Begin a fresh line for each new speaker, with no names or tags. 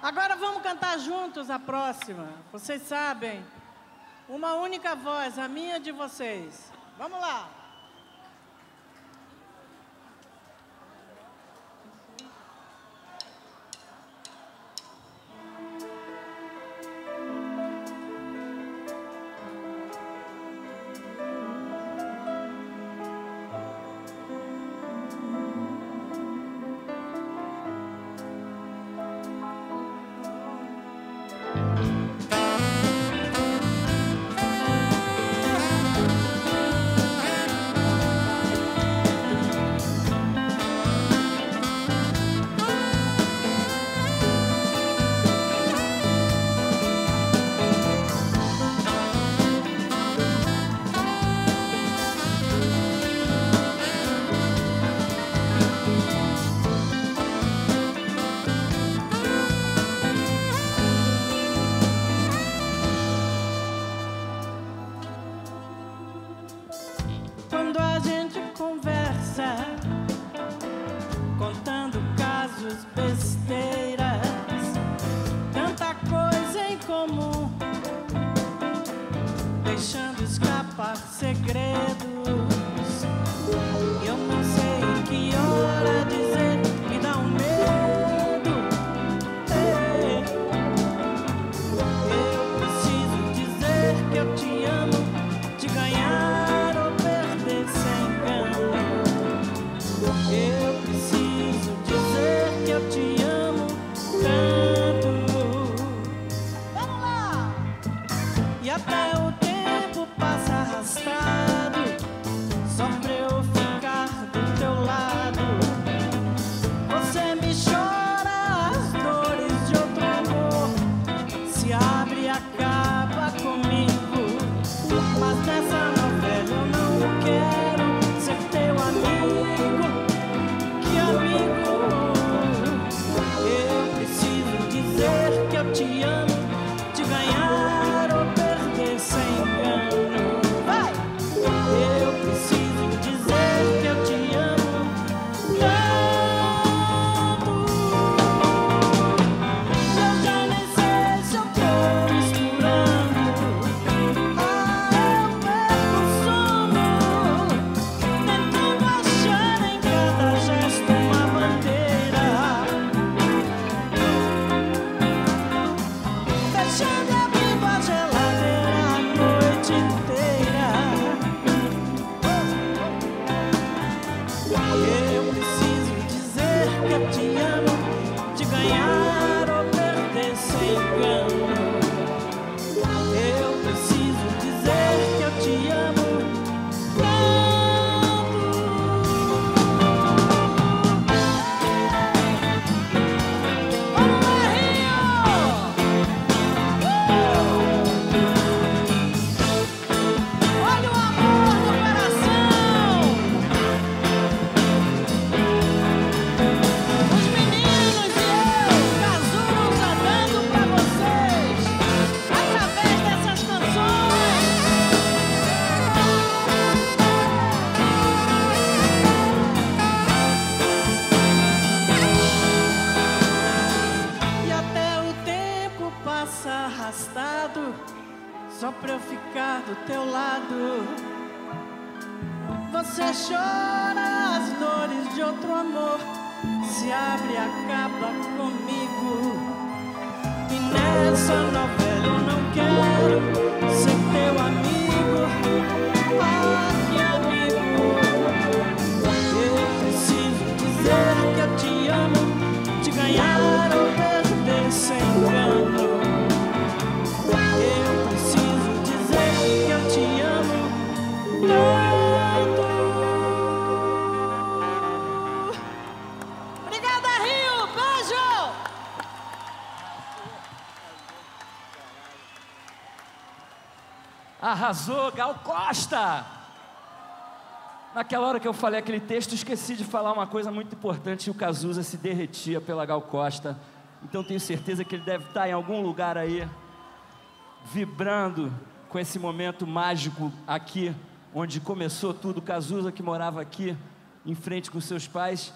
Agora vamos cantar juntos a próxima. Vocês sabem. Uma única voz, a minha de vocês. Vamos lá. quando a gente conversa, contando casos besteiros. preciso dizer que eu te amo, te ganhar. Só pra eu ficar do teu lado. Você chora as dores de outro amor, se abre e acaba comigo. E nessa novela
Arrasou, Gal Costa! Naquela hora que eu falei aquele texto, esqueci de falar uma coisa muito importante: o Cazuza se derretia pela Gal Costa. Então tenho certeza que ele deve estar em algum lugar aí, vibrando com esse momento mágico aqui, onde começou tudo. Cazuza que morava aqui, em frente com seus pais.